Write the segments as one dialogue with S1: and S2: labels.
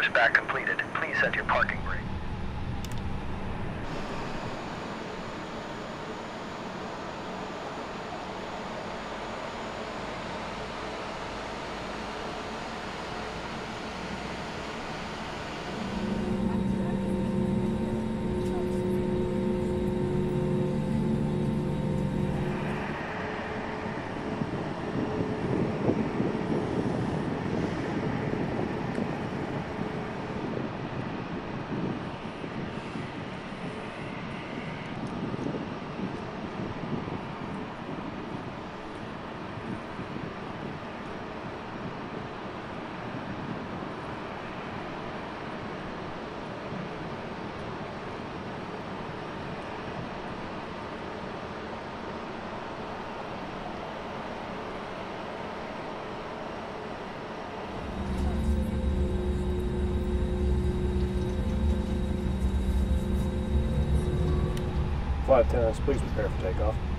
S1: Pushback completed. Please set your parking brake.
S2: Flight attendants, please prepare for takeoff.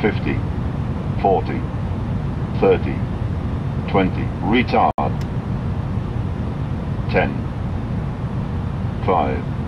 S3: 50, 40, 30, 20, retard, 10, 5,